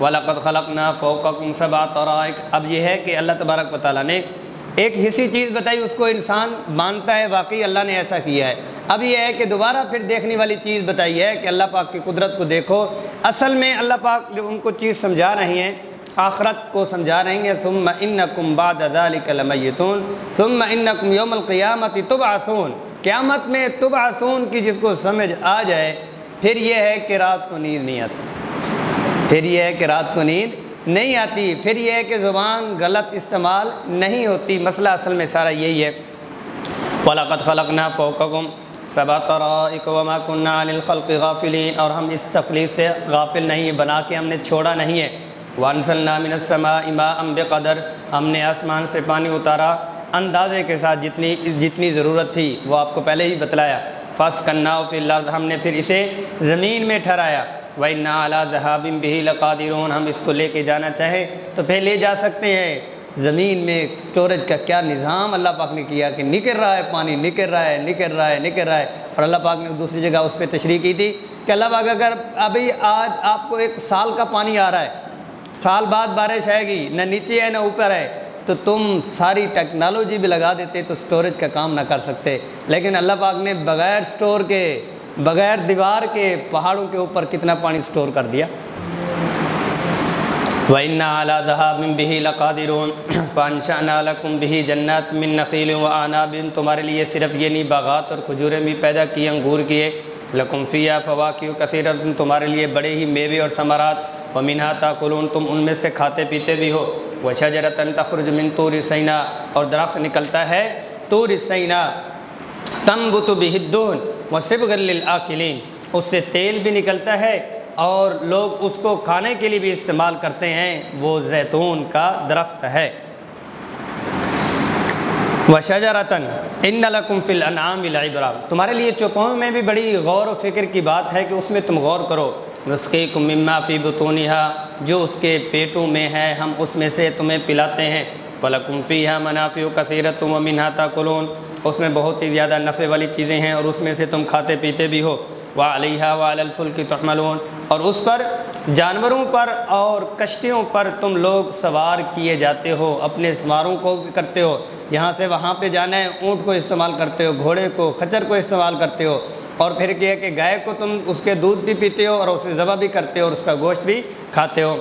وَلَقَدْ خَلَقْنَا فَوْقَكُمْ سَبْعَ طَرَائِقَ۔ اب یہ ہے کہ اللہ تبارک و تعالیٰ نے ایک حصی چیز بتائی، اس کو انسان مانتا ہے، واقعی اللہ نے ایسا کیا ہے۔ اب یہ ہے کہ دوبارہ پھر دیکھنے والی چیز بتائی ہے کہ اللہ پاک کی قدرت کو دیکھو۔ اصل میں اللہ پاک جو ان کو چیز سمجھا رہی ہیں، آخرت کو سمجھا رہی ہیں۔ ثم انکم بعد ذلک لمیتون ثم انکم یوم القیامت تبعثون۔ قیامت میں تبعثون کی جس کو سمجھ آ جائے، پھر یہ ہے کہ رات کو نیند نہیں آتی۔ پھر یہ ہے کہ رات کو نیند نہیں آتی، پھر یہ ہے کہ زبان غلط استعمال نہیں ہوتی۔ مسئلہ اصل میں سارا یہی ہے۔ وَلَقَدْ خَلَقْنَا فَوْقَكُمْ سَبَعَ طَرَائِقَ وَمَا كُنَّا عَنِ الْخَلْقِ غَافِلِينَ۔ اور ہم اس تخلیق سے غافل نہیں بنا کے ہم نے چھوڑا نہیں ہے۔ وَأَنزَلْنَا مِنَ السَّمَاءِ مَاءً بِقَدَرٍ۔ ہم نے آسمان سے پانی اتارا اندازے کے ساتھ جتنی جتنی ضرورت تھی، وہ آپ کو پہلے ہی بتلایا۔ فَاسْكَنَّاهُ فِي الْأَرْضِ۔ ہم نے پھر اسے زمین میں ٹھہرایا۔ وَإِنَّا عَلَىٰ ذَهَابٍ بِهِ لَقَادِرُونَ ہم اس کو لے کے جانا چاہیں تو پھر لے جا سکتے ہیں۔ زمین میں سٹوریج کا کیا نظام اللہ پاک نے کیا کہ نکل رہا ہے پانی، نکل رہا ہے، نکل رہا ہے، نکل رہا ہے۔ اور اللہ پاک نے دوسری جگہ اس پہ تشریح کی تھی کہ اللہ پاک اگر ابھی آج آپ کو ایک سال کا پانی آ رہا ہے، سال بعد بارش آئے گی، نہ نیچے ہے نہ اوپر ہے، تو تم ساری ٹیکنالوجی بھی لگا دیتے تو سٹوریج کا کام نہ کر سکتے۔ لیکن اللہ پاک نے بغیر سٹور کے بغیر دیوار کے پہاڑوں کے اوپر کتنا پانی سٹور کر دیا؟ وَإِنَّا عَلَىٰ ذَهَابٍ بِهِ لَقَادِرُونَ فَأَنشَأْنَا لَكُمْ بِهِ جَنَّاتٍ مِّن نَخِيلٍ وَأَعْنَابٍ تمہارے لیے صرف یہ نہیں، باغات اور کھجوریں بھی پیدا کی، انگور کیے۔ لَكُمْ فِيهَا فَوَاكِهُ كَثِيرَةٌ تمہارے لیے بڑے ہی میوے اور ثمرات۔ وَمِنْهَا تَأْكُلُونَ، تم ان میں سے کھاتے پیتے بھی ہو۔ وَشَجَرَةً تَخْرُجُ مِن طُورِ سِينَاءَ اور درخت نکلتا ہے طور سینا تنبت بِهِ الدُّهْنُ وَصِبْغًا لِلْآكِلِينَ اس سے تیل بھی نکلتا ہے اور لوگ اس کو کھانے کے لیے بھی استعمال کرتے ہیں، وہ زیتون کا درخت ہے۔ وَشَجَرَةً إِنَّ لَكُمْ فِي الْأَنْعَامِ الْعِبْرَةً تمہارے لیے چوپوں میں بھی بڑی غور و فکر کی بات ہے کہ اس میں تم غور کرو۔ نُسْقِيكُم مِّمَّا فِي بُطُونِهَا جو اس کے پیٹوں میں ہے، ہم اس میں سے تمہیں پلاتے ہیں۔ وَلَكُمْ فِيهَا مَنَافِعُ كَثِيرَةٌ وَمِنْهَا تَأْكُلُونَ اس میں بہت ہی زیادہ نفع والی چیزیں ہیں اور اس میں سے تم کھاتے پیتے بھی ہو۔ وَعَلَيْهَا وَعَلَى الْفُلْكِ تُحْمَلُونَ۔ اور اس پر جانوروں پر اور کشتیوں پر تم لوگ سوار کیے جاتے ہو، اپنے سواروں کو کرتے ہو۔ یہاں سے وہاں پہ جانا ہے، اونٹ کو استعمال کرتے ہو، گھوڑے کو، خچر کو استعمال کرتے ہو۔ اور پھر کیا کہ گائے کو تم اس کے دودھ بھی پیتے ہو اور اسے ذبح بھی کرتے ہو اور اس کا گوشت بھی کھاتے ہو۔